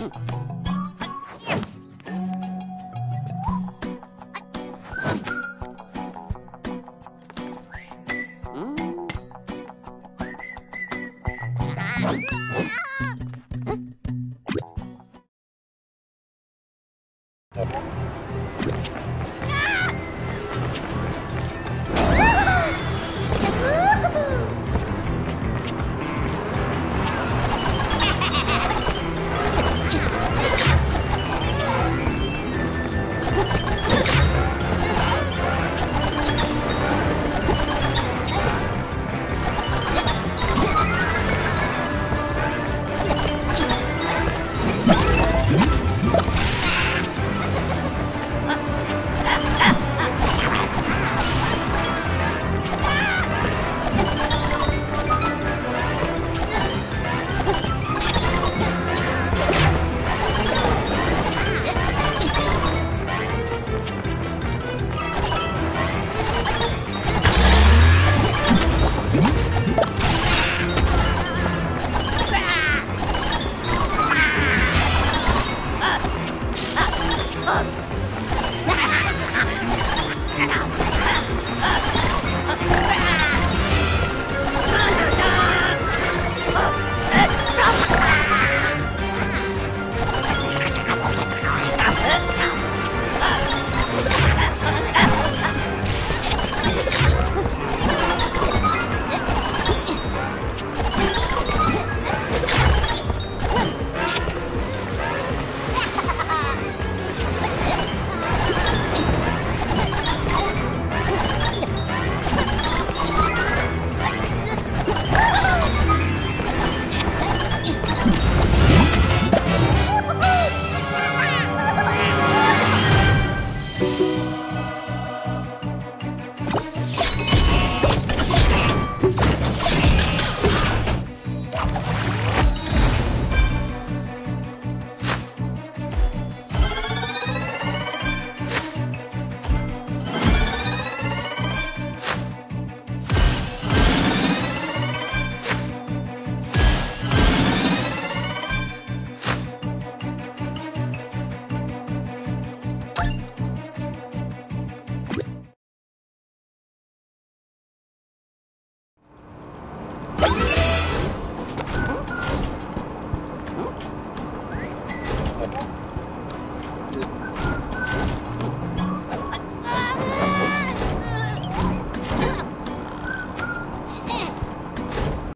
응?